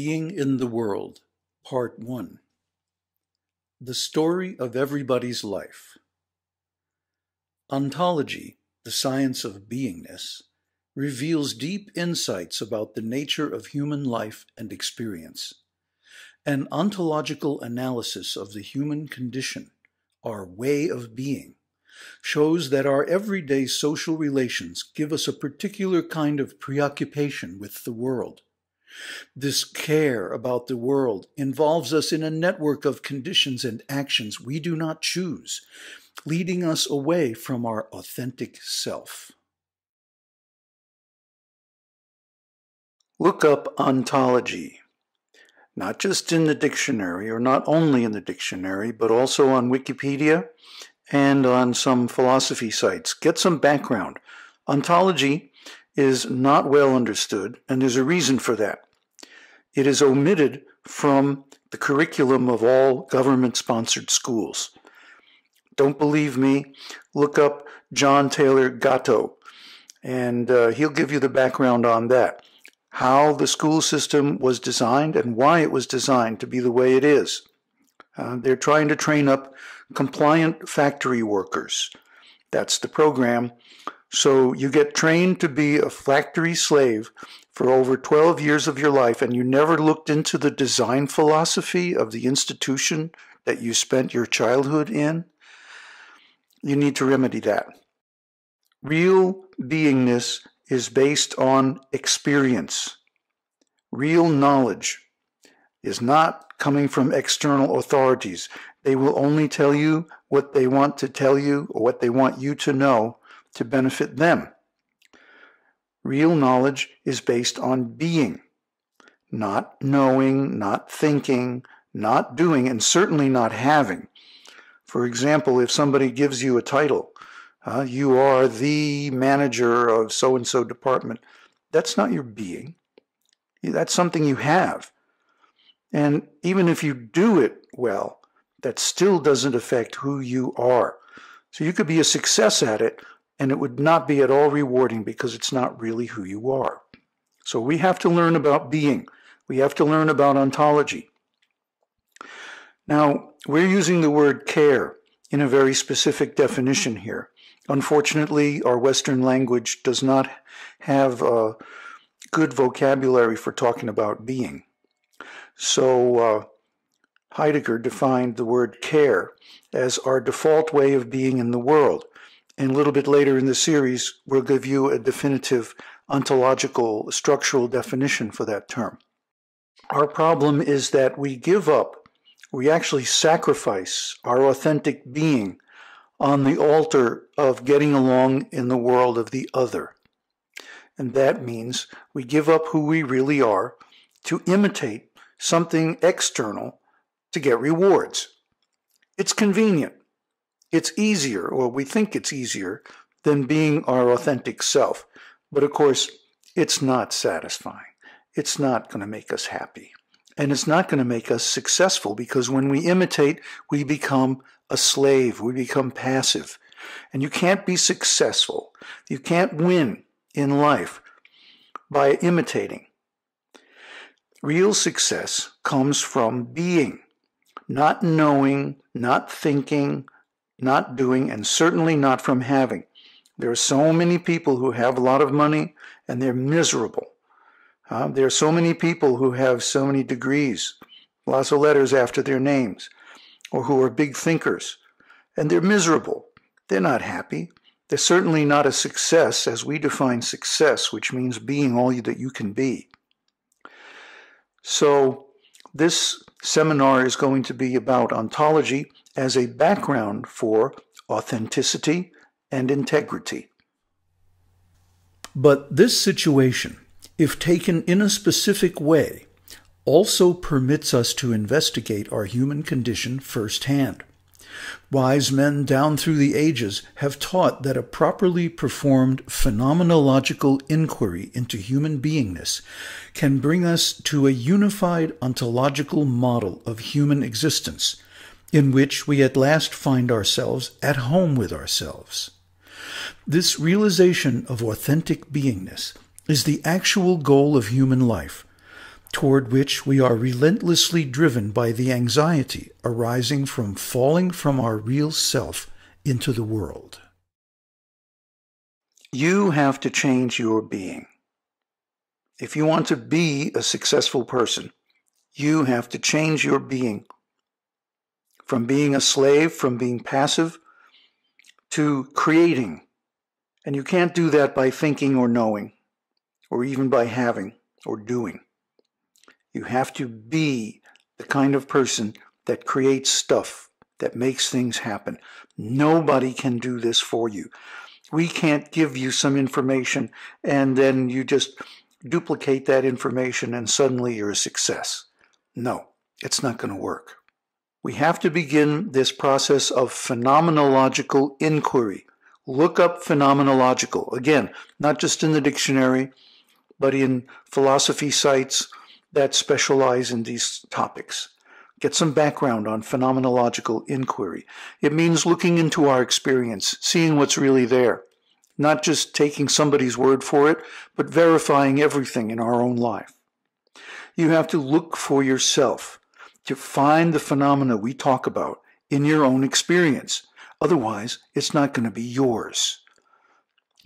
Being in the World, Part 1 The Story of Everybody's Life. Ontology, the science of beingness, reveals deep insights about the nature of human life and experience. An ontological analysis of the human condition, our way of being, shows that our everyday social relations give us a particular kind of preoccupation with the world this care about the world involves us in a network of conditions and actions we do not choose, leading us away from our authentic self. Look up ontology, not just in the dictionary, or not only in the dictionary, but also on Wikipedia and on some philosophy sites. Get some background. Ontology is not well understood, and there's a reason for that. It is omitted from the curriculum of all government sponsored schools. Don't believe me? Look up John Taylor Gatto, and uh, he'll give you the background on that. How the school system was designed and why it was designed to be the way it is. Uh, they're trying to train up compliant factory workers. That's the program so you get trained to be a factory slave for over 12 years of your life, and you never looked into the design philosophy of the institution that you spent your childhood in. You need to remedy that. Real beingness is based on experience. Real knowledge is not coming from external authorities. They will only tell you what they want to tell you or what they want you to know to benefit them. Real knowledge is based on being, not knowing, not thinking, not doing, and certainly not having. For example, if somebody gives you a title, uh, you are the manager of so and so department, that's not your being. That's something you have. And even if you do it well, that still doesn't affect who you are. So you could be a success at it, and it would not be at all rewarding because it's not really who you are. So we have to learn about being. We have to learn about ontology. Now, we're using the word care in a very specific definition here. Unfortunately, our Western language does not have a good vocabulary for talking about being. So, uh, Heidegger defined the word care as our default way of being in the world. And a little bit later in the series, we'll give you a definitive ontological structural definition for that term. Our problem is that we give up, we actually sacrifice our authentic being on the altar of getting along in the world of the other. And that means we give up who we really are to imitate something external to get rewards. It's convenient. It's easier, or we think it's easier, than being our authentic self. But of course, it's not satisfying. It's not going to make us happy. And it's not going to make us successful because when we imitate, we become a slave. We become passive. And you can't be successful. You can't win in life by imitating. Real success comes from being, not knowing, not thinking, not doing, and certainly not from having. There are so many people who have a lot of money and they're miserable. Uh, there are so many people who have so many degrees, lots of letters after their names, or who are big thinkers, and they're miserable. They're not happy. They're certainly not a success as we define success, which means being all that you can be. So, this seminar is going to be about ontology as a background for authenticity and integrity. But this situation, if taken in a specific way, also permits us to investigate our human condition firsthand. Wise men down through the ages have taught that a properly performed phenomenological inquiry into human beingness can bring us to a unified ontological model of human existence, in which we at last find ourselves at home with ourselves. This realization of authentic beingness is the actual goal of human life, toward which we are relentlessly driven by the anxiety arising from falling from our real self into the world. You have to change your being. If you want to be a successful person, you have to change your being from being a slave, from being passive, to creating. And you can't do that by thinking or knowing, or even by having or doing. You have to be the kind of person that creates stuff, that makes things happen. Nobody can do this for you. We can't give you some information and then you just duplicate that information and suddenly you're a success. No, it's not going to work. We have to begin this process of phenomenological inquiry. Look up phenomenological. Again, not just in the dictionary, but in philosophy sites that specialize in these topics. Get some background on phenomenological inquiry. It means looking into our experience, seeing what's really there, not just taking somebody's word for it, but verifying everything in our own life. You have to look for yourself to find the phenomena we talk about in your own experience. Otherwise, it's not going to be yours.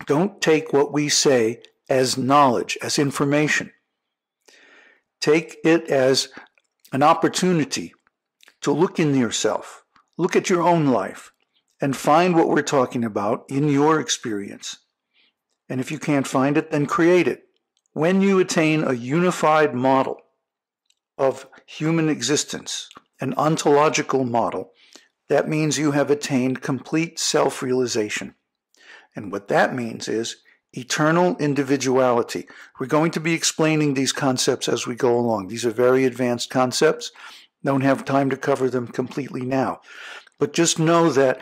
Don't take what we say as knowledge, as information. Take it as an opportunity to look in yourself, look at your own life, and find what we're talking about in your experience. And if you can't find it, then create it. When you attain a unified model of human existence, an ontological model, that means you have attained complete self realization. And what that means is eternal individuality. We're going to be explaining these concepts as we go along. These are very advanced concepts. Don't have time to cover them completely now. But just know that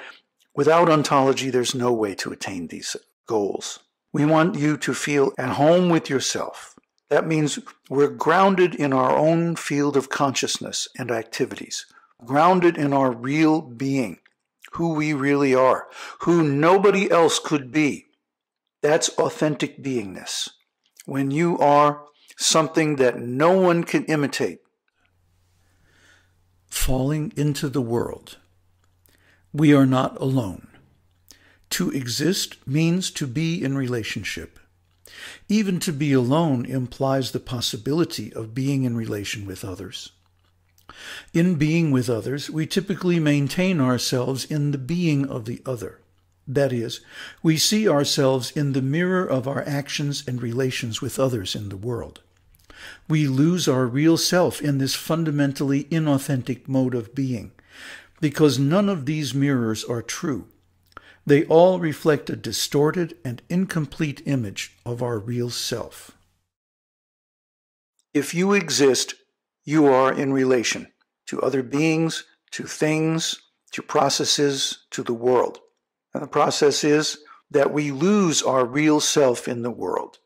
without ontology, there's no way to attain these goals. We want you to feel at home with yourself. That means we're grounded in our own field of consciousness and activities, grounded in our real being, who we really are, who nobody else could be. That's authentic beingness. When you are something that no one can imitate. Falling into the world. We are not alone. To exist means to be in relationship. Even to be alone implies the possibility of being in relation with others. In being with others, we typically maintain ourselves in the being of the other. That is, we see ourselves in the mirror of our actions and relations with others in the world. We lose our real self in this fundamentally inauthentic mode of being, because none of these mirrors are true. They all reflect a distorted and incomplete image of our real self. If you exist, you are in relation to other beings, to things, to processes, to the world. And the process is that we lose our real self in the world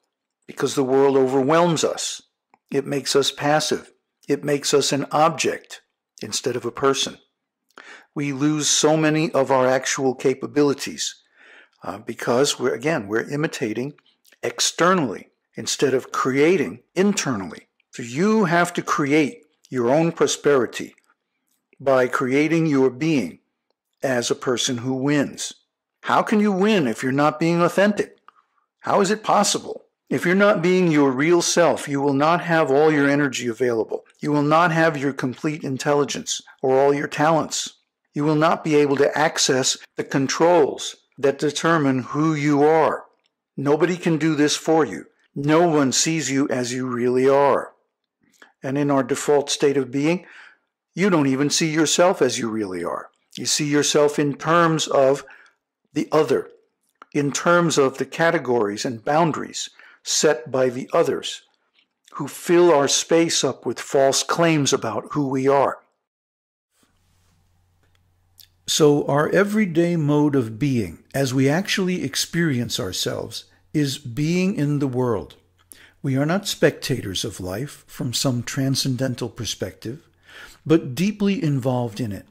because the world overwhelms us. It makes us passive. It makes us an object instead of a person we lose so many of our actual capabilities uh, because we're, again, we're imitating externally instead of creating internally. So you have to create your own prosperity by creating your being as a person who wins. How can you win if you're not being authentic? How is it possible? If you're not being your real self, you will not have all your energy available. You will not have your complete intelligence or all your talents you will not be able to access the controls that determine who you are. Nobody can do this for you. No one sees you as you really are. And in our default state of being, you don't even see yourself as you really are. You see yourself in terms of the other, in terms of the categories and boundaries set by the others who fill our space up with false claims about who we are. So, our everyday mode of being, as we actually experience ourselves, is being in the world. We are not spectators of life from some transcendental perspective, but deeply involved in it.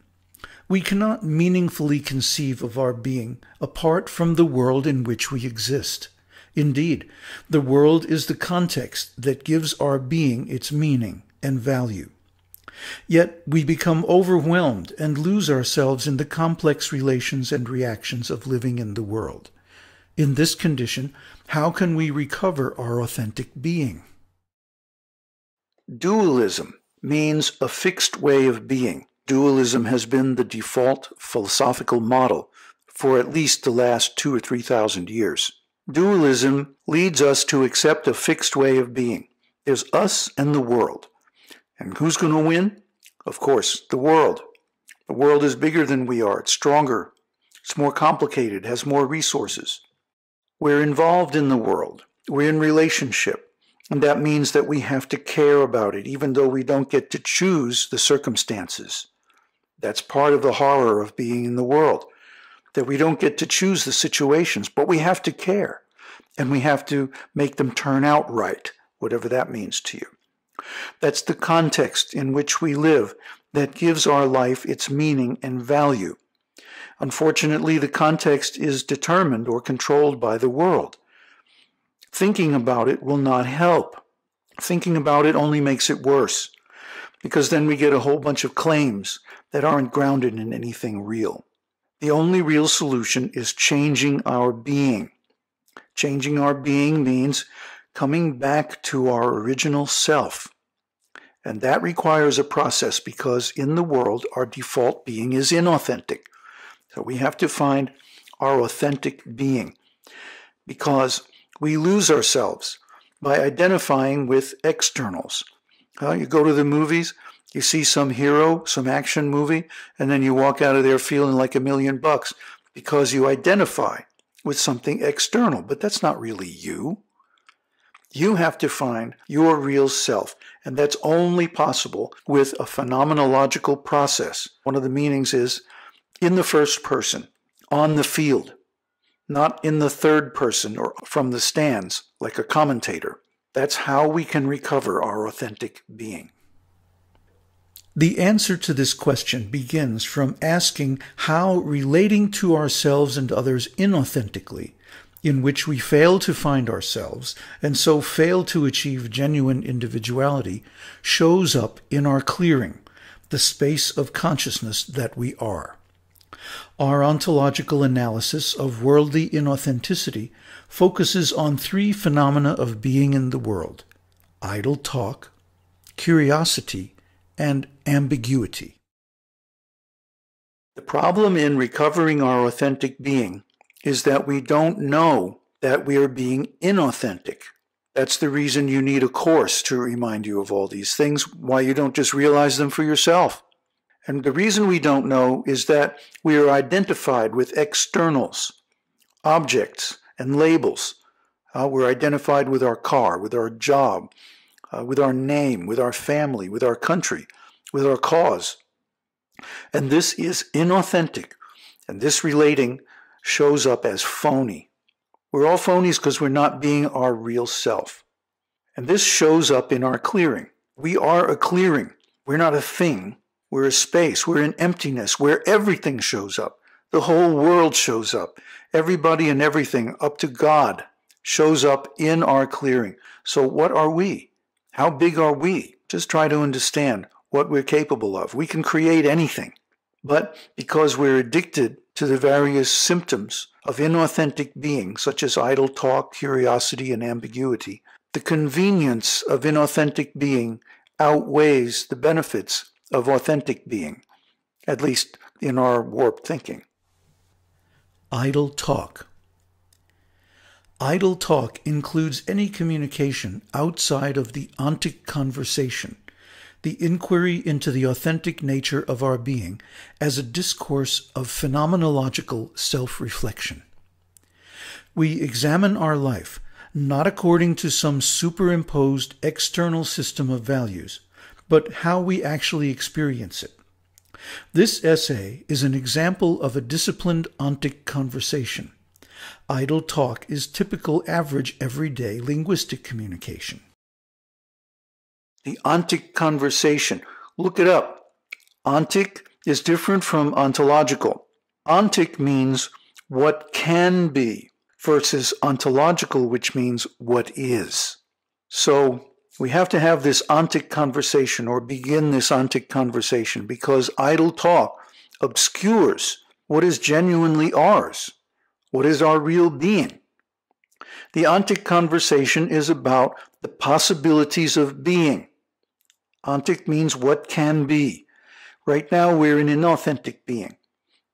We cannot meaningfully conceive of our being apart from the world in which we exist. Indeed, the world is the context that gives our being its meaning and value. Yet we become overwhelmed and lose ourselves in the complex relations and reactions of living in the world. In this condition, how can we recover our authentic being? Dualism means a fixed way of being. Dualism has been the default philosophical model for at least the last two or three thousand years. Dualism leads us to accept a fixed way of being. There's us and the world. And who's going to win? Of course, the world. The world is bigger than we are. It's stronger. It's more complicated, has more resources. We're involved in the world. We're in relationship. And that means that we have to care about it, even though we don't get to choose the circumstances. That's part of the horror of being in the world, that we don't get to choose the situations, but we have to care. And we have to make them turn out right, whatever that means to you. That's the context in which we live that gives our life its meaning and value. Unfortunately, the context is determined or controlled by the world. Thinking about it will not help. Thinking about it only makes it worse, because then we get a whole bunch of claims that aren't grounded in anything real. The only real solution is changing our being. Changing our being means coming back to our original self. And that requires a process because in the world, our default being is inauthentic. So we have to find our authentic being because we lose ourselves by identifying with externals. Uh, you go to the movies, you see some hero, some action movie, and then you walk out of there feeling like a million bucks because you identify with something external, but that's not really you. You have to find your real self, and that's only possible with a phenomenological process. One of the meanings is in the first person, on the field, not in the third person or from the stands like a commentator. That's how we can recover our authentic being. The answer to this question begins from asking how relating to ourselves and others inauthentically in which we fail to find ourselves and so fail to achieve genuine individuality shows up in our clearing, the space of consciousness that we are. Our ontological analysis of worldly inauthenticity focuses on three phenomena of being in the world idle talk, curiosity, and ambiguity. The problem in recovering our authentic being is that we don't know that we are being inauthentic. That's the reason you need a course to remind you of all these things, why you don't just realize them for yourself. And the reason we don't know is that we are identified with externals, objects, and labels. Uh, we're identified with our car, with our job, uh, with our name, with our family, with our country, with our cause. And this is inauthentic. And this relating shows up as phony. We're all phonies because we're not being our real self. And this shows up in our clearing. We are a clearing. We're not a thing. We're a space. We're an emptiness where everything shows up. The whole world shows up. Everybody and everything up to God shows up in our clearing. So what are we? How big are we? Just try to understand what we're capable of. We can create anything. But because we're addicted to the various symptoms of inauthentic being, such as idle talk, curiosity, and ambiguity, the convenience of inauthentic being outweighs the benefits of authentic being, at least in our warped thinking. Idle talk. Idle talk includes any communication outside of the ontic conversation the inquiry into the authentic nature of our being as a discourse of phenomenological self reflection. We examine our life not according to some superimposed external system of values, but how we actually experience it. This essay is an example of a disciplined ontic conversation. Idle talk is typical average everyday linguistic communication the ontic conversation. Look it up. Ontic is different from ontological. Ontic means what can be. versus ontological, which means what is. So we have to have this ontic conversation or begin this ontic conversation because idle talk obscures what is genuinely ours, what is our real being. The ontic conversation is about the possibilities of being. Ontic means what can be. Right now we're in inauthentic being,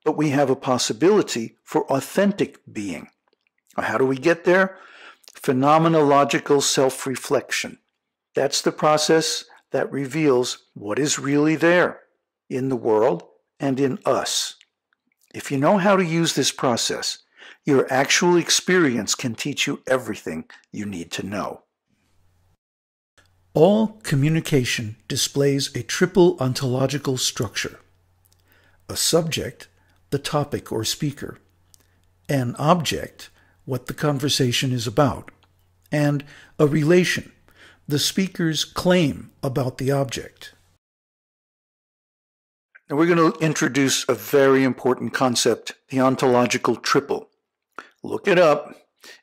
but we have a possibility for authentic being. How do we get there? Phenomenological self reflection. That's the process that reveals what is really there in the world and in us. If you know how to use this process, your actual experience can teach you everything you need to know. All communication displays a triple ontological structure a subject, the topic or speaker, an object, what the conversation is about, and a relation, the speaker's claim about the object. Now we're going to introduce a very important concept, the ontological triple. Look it up.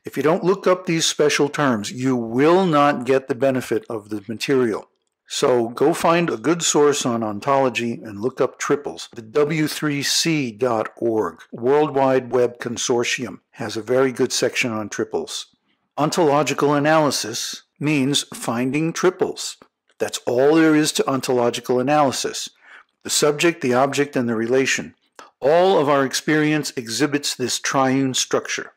If you don't look up these special terms, you will not get the benefit of the material. So go find a good source on ontology and look up triples. The W3C.org, World Wide Web Consortium, has a very good section on triples. Ontological analysis means finding triples. That's all there is to ontological analysis. The subject, the object, and the relation. All of our experience exhibits this triune structure.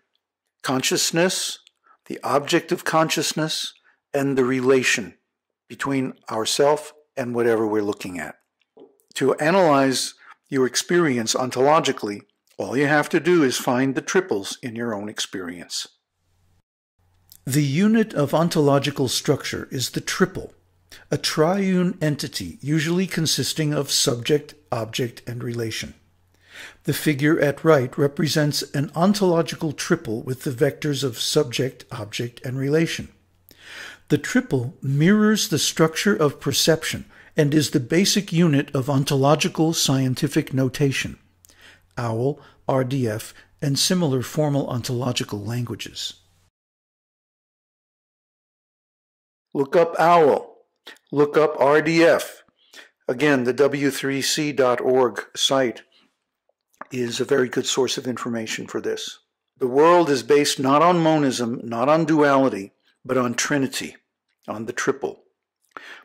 Consciousness, the object of consciousness, and the relation between ourself and whatever we're looking at. To analyze your experience ontologically, all you have to do is find the triples in your own experience. The unit of ontological structure is the triple, a triune entity usually consisting of subject, object, and relation. The figure at right represents an ontological triple with the vectors of subject, object, and relation. The triple mirrors the structure of perception and is the basic unit of ontological scientific notation. OWL, RDF, and similar formal ontological languages. Look up OWL. Look up RDF. Again, the W3C.org site is a very good source of information for this. The world is based not on monism, not on duality, but on trinity on the triple.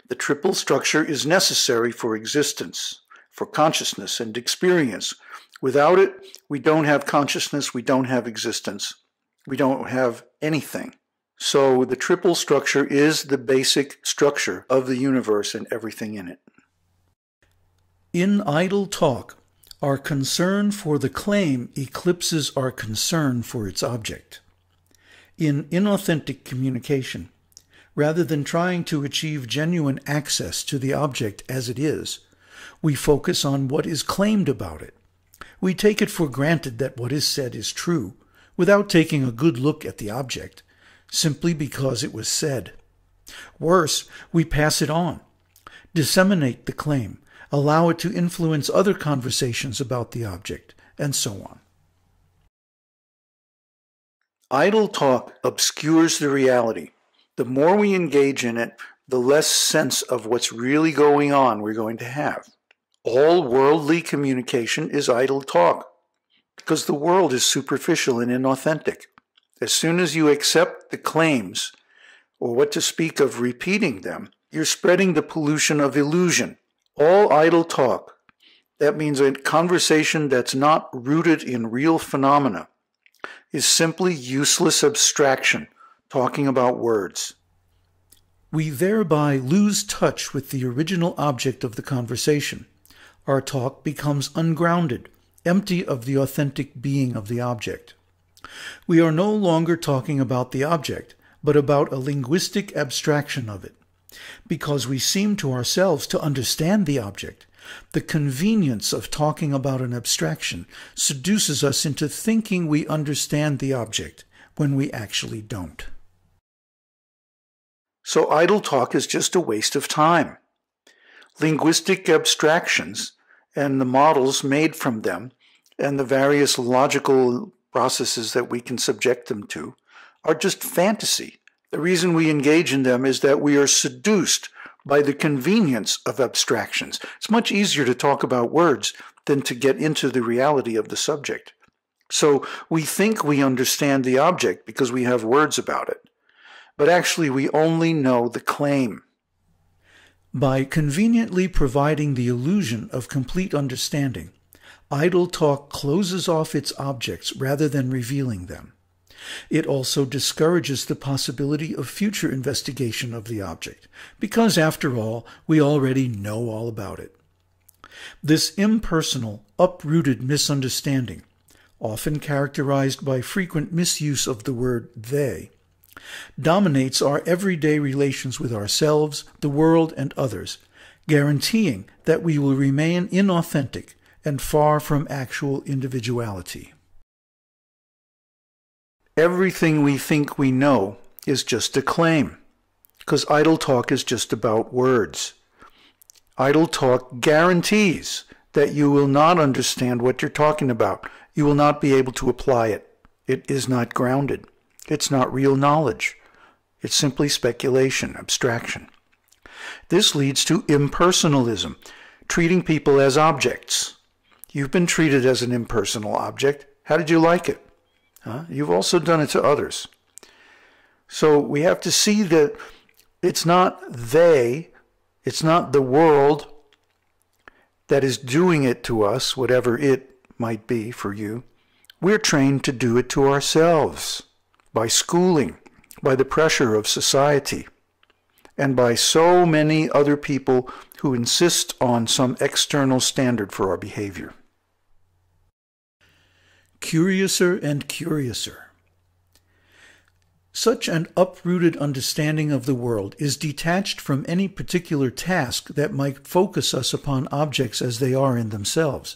The triple structure is necessary for existence, for consciousness and experience. Without it, we don't have consciousness, we don't have existence, we don't have anything. So the triple structure is the basic structure of the universe and everything in it. In idle talk, our concern for the claim eclipses our concern for its object. In inauthentic communication, rather than trying to achieve genuine access to the object as it is. We focus on what is claimed about it. We take it for granted that what is said is true, without taking a good look at the object, simply because it was said. Worse, we pass it on, disseminate the claim, allow it to influence other conversations about the object, and so on. Idle talk obscures the reality the more we engage in it, the less sense of what's really going on we're going to have. All worldly communication is idle talk because the world is superficial and inauthentic. As soon as you accept the claims, or what to speak of repeating them, you're spreading the pollution of illusion. All idle talk. That means a conversation that's not rooted in real phenomena is simply useless abstraction talking about words. We thereby lose touch with the original object of the conversation. Our talk becomes ungrounded, empty of the authentic being of the object. We are no longer talking about the object, but about a linguistic abstraction of it. Because we seem to ourselves to understand the object, the convenience of talking about an abstraction seduces us into thinking we understand the object when we actually don't. So idle talk is just a waste of time. Linguistic abstractions and the models made from them and the various logical processes that we can subject them to, are just fantasy. The reason we engage in them is that we are seduced by the convenience of abstractions. It's much easier to talk about words than to get into the reality of the subject. So we think we understand the object because we have words about it, but actually we only know the claim. By conveniently providing the illusion of complete understanding, idle talk closes off its objects rather than revealing them. It also discourages the possibility of future investigation of the object, because after all, we already know all about it. This impersonal, uprooted misunderstanding, often characterized by frequent misuse of the word they, dominates our everyday relations with ourselves, the world, and others, guaranteeing that we will remain inauthentic and far from actual individuality. Everything we think we know is just a claim, because idle talk is just about words. Idle talk guarantees that you will not understand what you're talking about. You will not be able to apply it. It is not grounded. It's not real knowledge. It's simply speculation, abstraction. This leads to impersonalism, treating people as objects. You've been treated as an impersonal object. How did you like it? You've also done it to others. So we have to see that it's not they, it's not the world that is doing it to us, whatever it might be for you. We're trained to do it to ourselves by schooling, by the pressure of society, and by so many other people who insist on some external standard for our behavior curiouser and curiouser. Such an uprooted understanding of the world is detached from any particular task that might focus us upon objects as they are in themselves,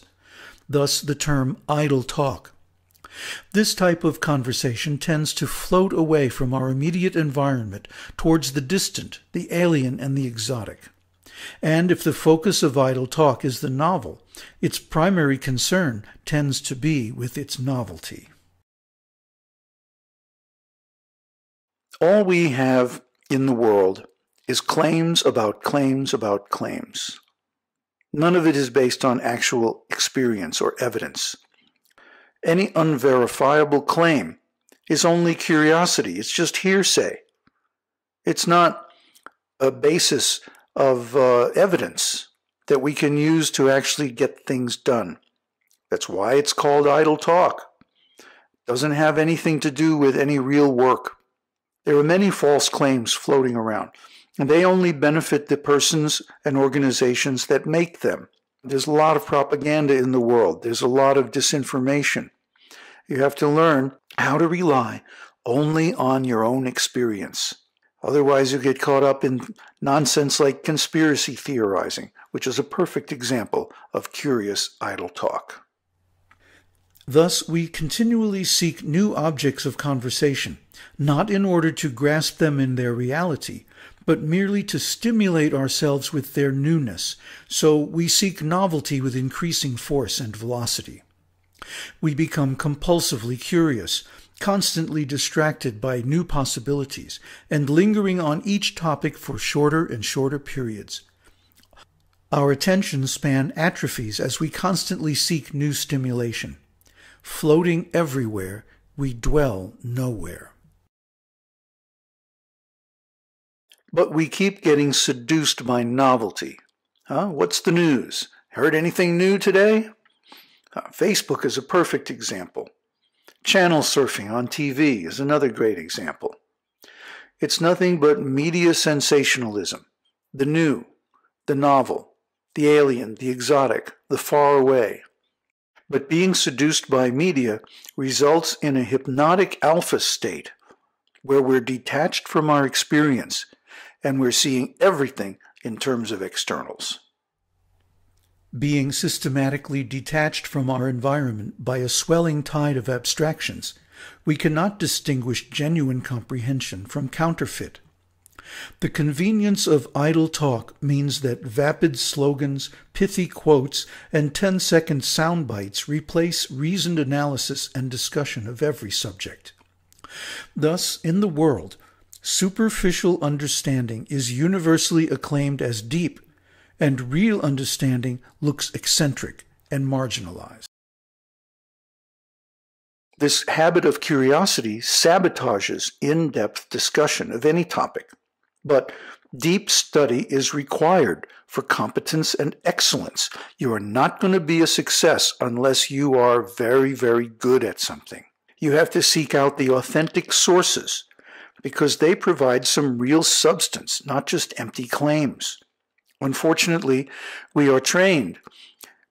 thus the term idle talk. This type of conversation tends to float away from our immediate environment towards the distant, the alien, and the exotic. And if the focus of idle talk is the novel, its primary concern tends to be with its novelty. All we have in the world is claims about claims about claims. None of it is based on actual experience or evidence. Any unverifiable claim is only curiosity, it's just hearsay. It's not a basis of uh, evidence that we can use to actually get things done. That's why it's called idle talk. Doesn't have anything to do with any real work. There are many false claims floating around, and they only benefit the persons and organizations that make them. There's a lot of propaganda in the world. There's a lot of disinformation. You have to learn how to rely only on your own experience. Otherwise, you get caught up in nonsense like conspiracy theorizing, which is a perfect example of curious idle talk. Thus, we continually seek new objects of conversation, not in order to grasp them in their reality, but merely to stimulate ourselves with their newness, so we seek novelty with increasing force and velocity. We become compulsively curious, constantly distracted by new possibilities, and lingering on each topic for shorter and shorter periods. Our attention span atrophies as we constantly seek new stimulation. Floating everywhere, we dwell nowhere. But we keep getting seduced by novelty. Huh? What's the news? Heard anything new today? Uh, Facebook is a perfect example. Channel surfing on TV is another great example. It's nothing but media sensationalism, the new, the novel, the alien, the exotic, the far away. But being seduced by media results in a hypnotic alpha state where we're detached from our experience and we're seeing everything in terms of externals being systematically detached from our environment by a swelling tide of abstractions, we cannot distinguish genuine comprehension from counterfeit. The convenience of idle talk means that vapid slogans, pithy quotes, and ten-second sound bites replace reasoned analysis and discussion of every subject. Thus, in the world, superficial understanding is universally acclaimed as deep, and real understanding looks eccentric and marginalized. This habit of curiosity sabotages in depth discussion of any topic. But deep study is required for competence and excellence. You are not going to be a success unless you are very, very good at something. You have to seek out the authentic sources because they provide some real substance, not just empty claims. Unfortunately, we are trained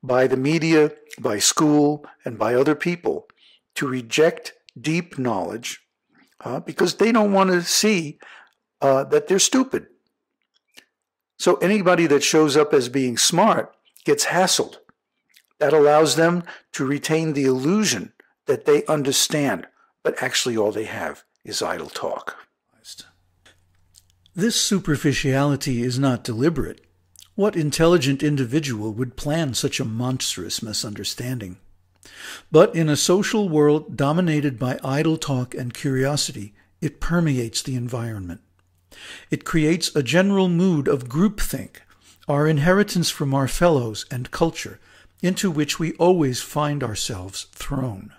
by the media, by school, and by other people to reject deep knowledge uh, because they don't want to see uh, that they're stupid. So anybody that shows up as being smart gets hassled. That allows them to retain the illusion that they understand, but actually all they have is idle talk. This superficiality is not deliberate. What intelligent individual would plan such a monstrous misunderstanding? But in a social world dominated by idle talk and curiosity, it permeates the environment. It creates a general mood of groupthink, our inheritance from our fellows and culture, into which we always find ourselves thrown.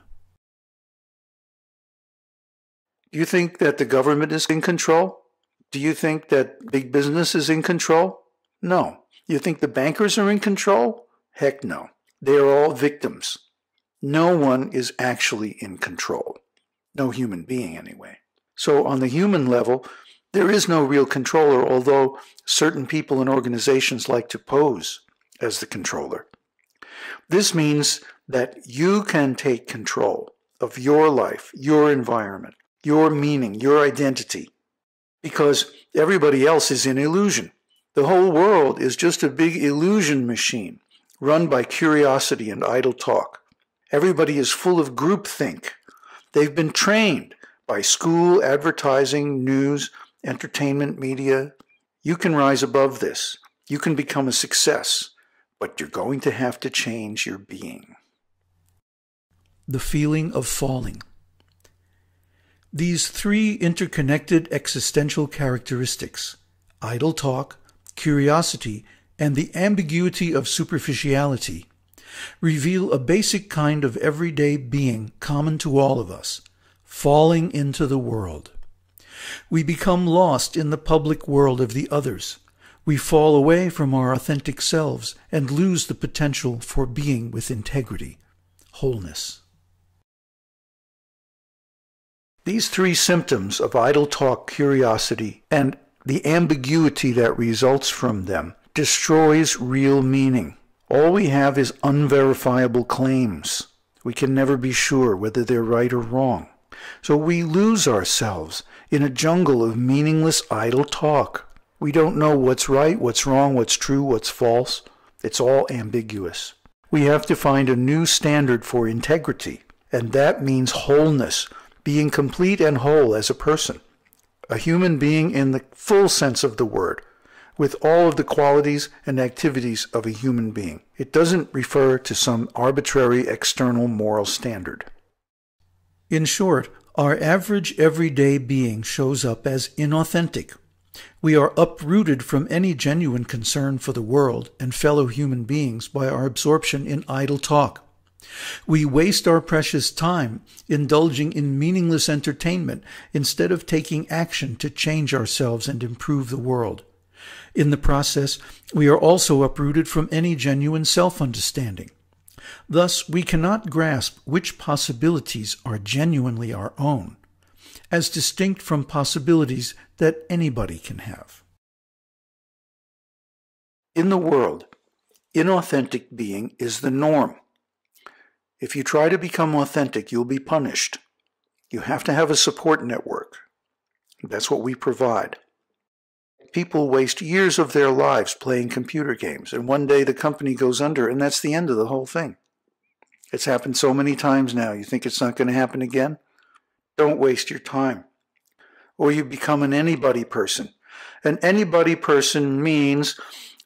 Do you think that the government is in control? Do you think that big business is in control? No. You think the bankers are in control? Heck no. They are all victims. No one is actually in control. No human being, anyway. So, on the human level, there is no real controller, although certain people and organizations like to pose as the controller. This means that you can take control of your life, your environment, your meaning, your identity, because everybody else is in illusion. The whole world is just a big illusion machine run by curiosity and idle talk. Everybody is full of groupthink. They've been trained by school, advertising, news, entertainment, media, you can rise above this. You can become a success, but you're going to have to change your being. The feeling of falling. These three interconnected existential characteristics idle talk, curiosity, and the ambiguity of superficiality reveal a basic kind of everyday being common to all of us, falling into the world. We become lost in the public world of the others. We fall away from our authentic selves and lose the potential for being with integrity, wholeness. These three symptoms of idle talk, curiosity, and the ambiguity that results from them destroys real meaning. All we have is unverifiable claims. We can never be sure whether they're right or wrong. So we lose ourselves in a jungle of meaningless idle talk. We don't know what's right, what's wrong, what's true, what's false. It's all ambiguous. We have to find a new standard for integrity, and that means wholeness, being complete and whole as a person, a human being in the full sense of the word, with all of the qualities and activities of a human being. It doesn't refer to some arbitrary external moral standard. In short, our average everyday being shows up as inauthentic. We are uprooted from any genuine concern for the world and fellow human beings by our absorption in idle talk. We waste our precious time indulging in meaningless entertainment instead of taking action to change ourselves and improve the world. In the process, we are also uprooted from any genuine self understanding. Thus, we cannot grasp which possibilities are genuinely our own, as distinct from possibilities that anybody can have. In the world, inauthentic being is the norm. If you try to become authentic, you'll be punished. You have to have a support network. That's what we provide. People waste years of their lives playing computer games, and one day the company goes under, and that's the end of the whole thing. It's happened so many times now. You think it's not going to happen again? Don't waste your time. Or you become an anybody person An anybody person means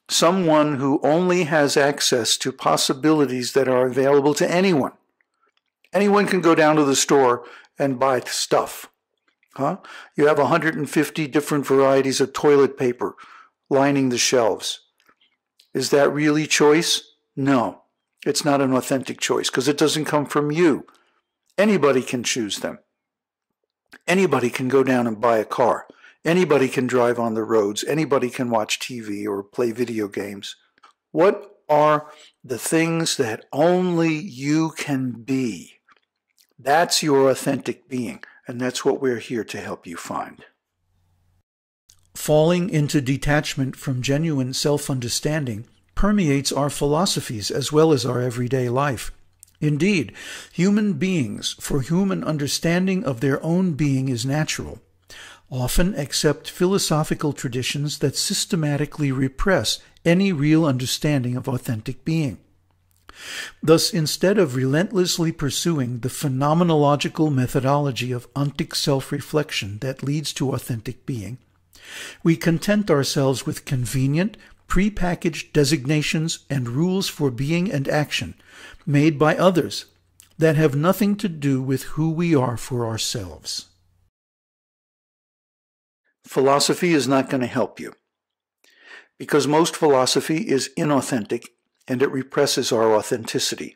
someone who only has access to possibilities that are available to anyone. Anyone can go down to the store and buy stuff. Huh? You have 150 different varieties of toilet paper lining the shelves. Is that really choice? No, it's not an authentic choice because it doesn't come from you. Anybody can choose them. Anybody can go down and buy a car. Anybody can drive on the roads. Anybody can watch TV or play video games. What are the things that only you can be? That's your authentic being, and that's what we're here to help you find. Falling into detachment from genuine self understanding permeates our philosophies as well as our everyday life. Indeed, human beings, for whom an understanding of their own being is natural, often accept philosophical traditions that systematically repress any real understanding of authentic being. Thus, instead of relentlessly pursuing the phenomenological methodology of ontic self reflection that leads to authentic being, we content ourselves with convenient, prepackaged designations and rules for being and action made by others that have nothing to do with who we are for ourselves. Philosophy is not going to help you because most philosophy is inauthentic and it represses our authenticity.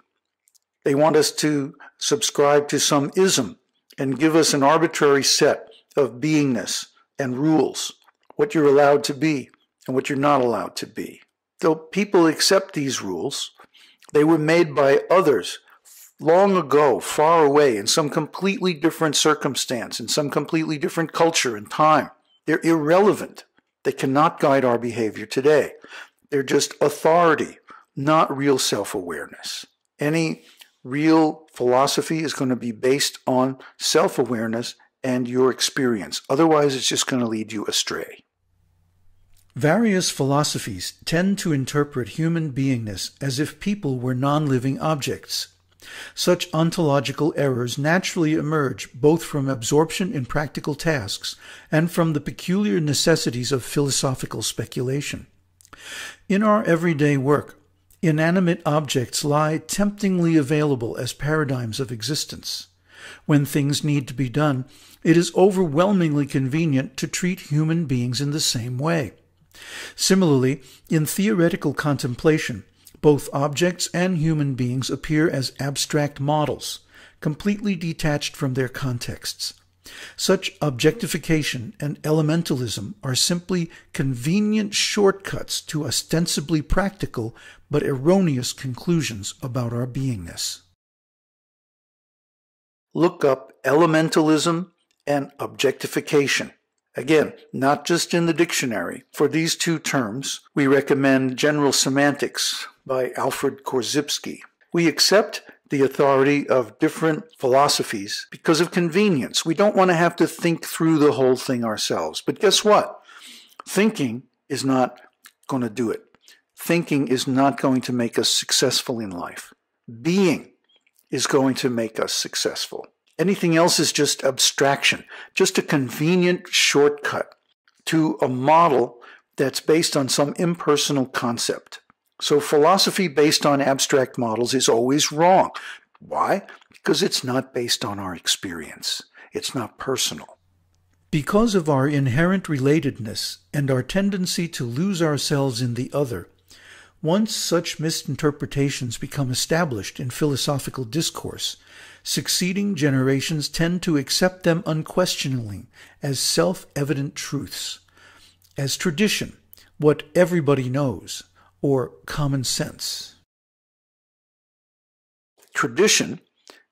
They want us to subscribe to some ism and give us an arbitrary set of beingness and rules, what you're allowed to be and what you're not allowed to be. Though people accept these rules, they were made by others long ago, far away, in some completely different circumstance, in some completely different culture and time. They're irrelevant. They cannot guide our behavior today. They're just authority, not real self awareness. Any real philosophy is going to be based on self awareness and your experience. Otherwise, it's just going to lead you astray. Various philosophies tend to interpret human beingness as if people were non living objects. Such ontological errors naturally emerge both from absorption in practical tasks and from the peculiar necessities of philosophical speculation. In our everyday work, inanimate objects lie temptingly available as paradigms of existence. When things need to be done, it is overwhelmingly convenient to treat human beings in the same way. Similarly, in theoretical contemplation, both objects and human beings appear as abstract models, completely detached from their contexts. Such objectification and elementalism are simply convenient shortcuts to ostensibly practical but erroneous conclusions about our beingness. Look up elementalism and objectification. Again, not just in the dictionary. For these two terms, we recommend General Semantics by Alfred Korzybski. We accept the authority of different philosophies because of convenience. We don't want to have to think through the whole thing ourselves. But guess what? Thinking is not going to do it. Thinking is not going to make us successful in life. Being is going to make us successful. Anything else is just abstraction, just a convenient shortcut to a model that's based on some impersonal concept. So philosophy based on abstract models is always wrong. Why? Because it's not based on our experience. It's not personal. Because of our inherent relatedness and our tendency to lose ourselves in the other, once such misinterpretations become established in philosophical discourse, succeeding generations tend to accept them unquestioningly as self evident truths, as tradition, what everybody knows, or common sense. Tradition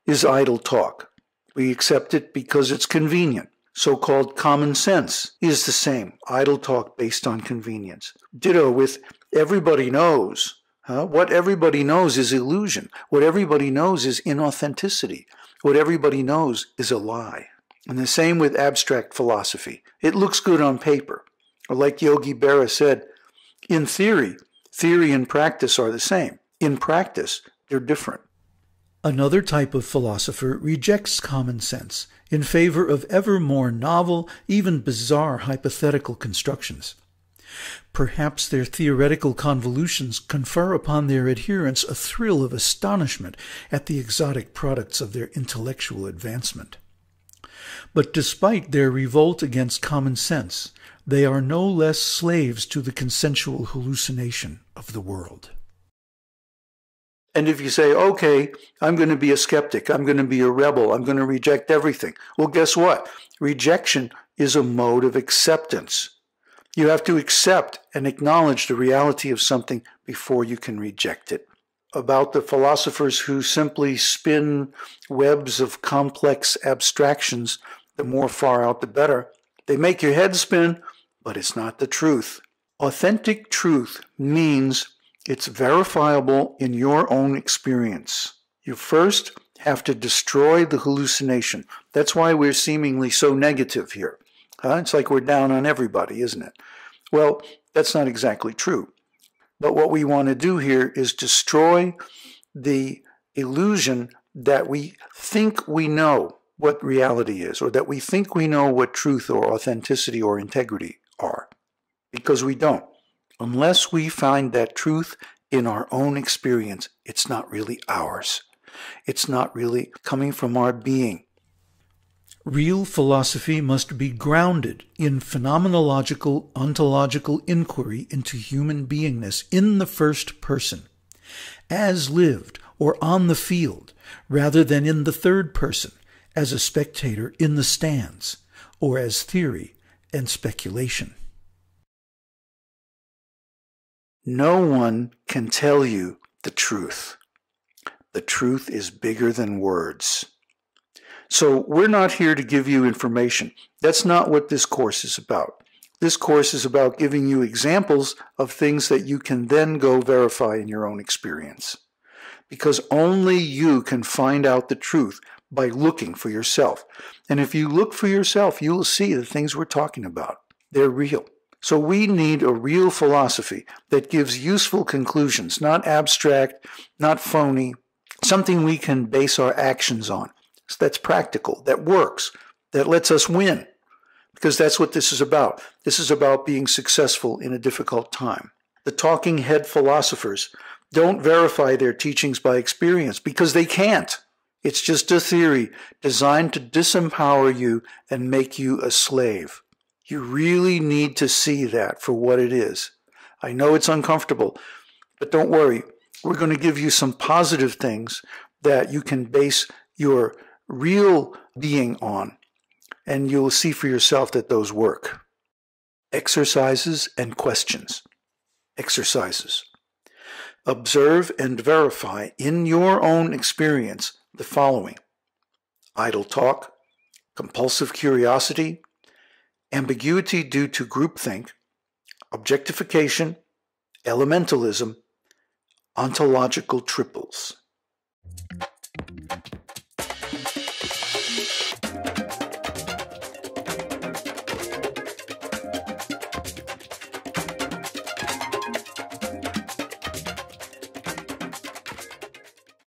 is idle talk. We accept it because it's convenient. So called common sense is the same, idle talk based on convenience. Ditto with everybody knows. Huh? What everybody knows is illusion. What everybody knows is inauthenticity. What everybody knows is a lie. And the same with abstract philosophy. It looks good on paper. Or like Yogi Berra said, in theory, theory and practice are the same. In practice, they're different. Another type of philosopher rejects common sense in favor of ever more novel, even bizarre hypothetical constructions. Perhaps their theoretical convolutions confer upon their adherents a thrill of astonishment at the exotic products of their intellectual advancement. But despite their revolt against common sense, they are no less slaves to the consensual hallucination of the world. And if you say, okay, I'm going to be a skeptic, I'm going to be a rebel, I'm going to reject everything, well, guess what? Rejection is a mode of acceptance. You have to accept and acknowledge the reality of something before you can reject it. About the philosophers who simply spin webs of complex abstractions, the more far out the better. They make your head spin, but it's not the truth. Authentic truth means it's verifiable in your own experience. You first have to destroy the hallucination. That's why we're seemingly so negative here. Uh, it's like we're down on everybody, isn't it? Well, that's not exactly true. But what we want to do here is destroy the illusion that we think we know what reality is, or that we think we know what truth or authenticity or integrity because we don't. Unless we find that truth in our own experience, it's not really ours. It's not really coming from our being. Real philosophy must be grounded in phenomenological ontological inquiry into human beingness in the first person, as lived or on the field, rather than in the third person, as a spectator in the stands, or as theory and speculation. No one can tell you the truth. The truth is bigger than words. So we're not here to give you information. That's not what this course is about. This course is about giving you examples of things that you can then go verify in your own experience. Because only you can find out the truth by looking for yourself. And if you look for yourself, you will see the things we're talking about. They're real. So we need a real philosophy that gives useful conclusions, not abstract, not phony, something we can base our actions on So that's practical, that works, that lets us win. Because that's what this is about. This is about being successful in a difficult time. The talking head philosophers don't verify their teachings by experience because they can't. It's just a theory designed to disempower you and make you a slave. You really need to see that for what it is. I know it's uncomfortable, but don't worry. We're going to give you some positive things that you can base your real being on, and you'll see for yourself that those work. Exercises and questions. Exercises. Observe and verify in your own experience the following idle talk, compulsive curiosity, ambiguity due to groupthink, objectification, elementalism, ontological triples.